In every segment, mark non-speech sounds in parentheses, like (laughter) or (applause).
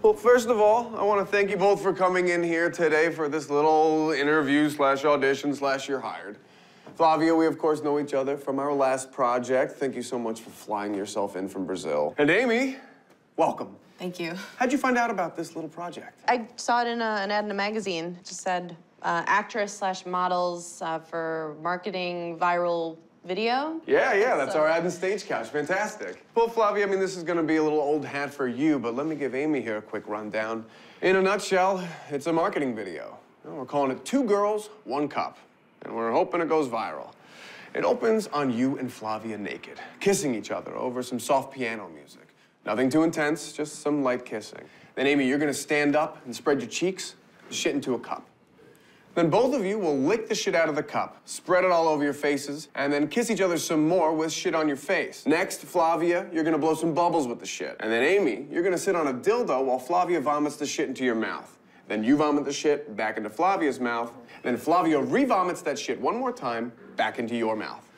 Well, first of all, I want to thank you both for coming in here today for this little interview slash audition slash you're hired. Flavia, we of course know each other from our last project. Thank you so much for flying yourself in from Brazil. And Amy, welcome. Thank you. How'd you find out about this little project? I saw it in a, an ad in a magazine. It just said uh, actress slash models uh, for marketing viral video. Yeah, yeah, that's So- our ad and stage couch. Fantastic. Well, Flavia, I mean, this is gonna be a little old hat for you, but let me give Amy here a quick rundown. In a nutshell, it's a marketing video. We're calling it Two Girls, One Cup, and we're hoping it goes viral. It opens on you and Flavia naked, kissing each other over some soft piano music. Nothing too intense, just some light kissing. Then, Amy, you're gonna stand up and spread your cheeks, shit into a cup. Then both of you will lick the shit out of the cup, spread it all over your faces, and then kiss each other some more with shit on your face. Next, Flavia, you're gonna blow some bubbles with the shit. And then Amy, you're gonna sit on a dildo while Flavia vomits the shit into your mouth. Then you vomit the shit back into Flavia's mouth. Then Flavia re-vomits that shit one more time back into your mouth.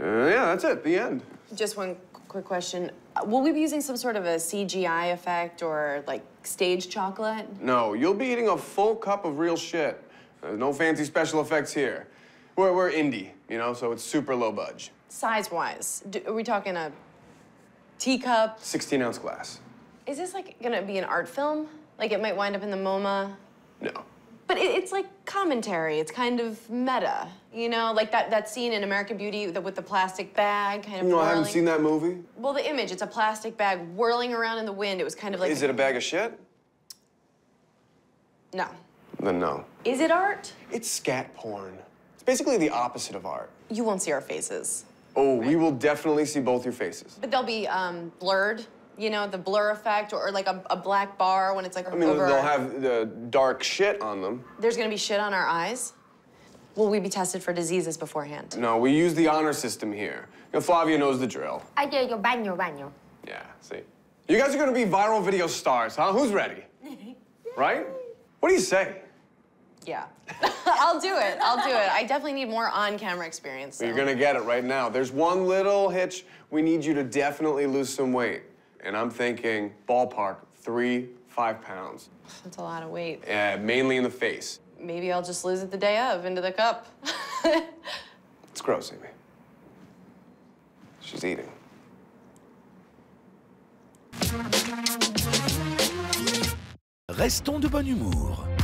Uh, yeah, that's it, the end. Just one quick question. Uh, Will we be using some sort of a CGI effect or like stage chocolate? No, you'll be eating a full cup of real shit. There's no fancy special effects here. We're, we're indie, you know, so it's super low budge. Size wise, do, are we talking a teacup? 16 ounce glass. Is this like gonna be an art film? Like it might wind up in the MoMA? No. But it, it's like commentary. It's kind of meta, you know, like that, that scene in American Beauty with the, with the plastic bag kind of You know, I haven't seen that movie. Well, the image, it's a plastic bag whirling around in the wind. It was kind of like. Is it a bag of shit? No. Then no. Is it art? It's scat porn. It's basically the opposite of art. You won't see our faces. Oh, we will definitely see both your faces. But they'll be um, blurred, you know, the blur effect, or, or like a, a black bar when it's like I mean, over. they'll our- have the dark shit on them. There's gonna be shit on our eyes. Will we be tested for diseases beforehand? No, we use the honor system here. You know, Flavia knows the drill. Ayo, yo, baño, baño. Yeah, see. You guys are gonna be viral video stars, huh? Who's ready? (laughs) right? What do you say? Yeah. (laughs) I'll do it. I'll do it. I definitely need more on-camera experience. You're gonna get it right now. There's one little hitch. We need you to definitely lose some weight. And I'm thinking ballpark, three, five pounds. That's a lot of weight. Uh, mainly in the face. Maybe I'll just lose it the day of into the cup. (laughs) It's gross, Amy. She's eating. Restons de bon humour.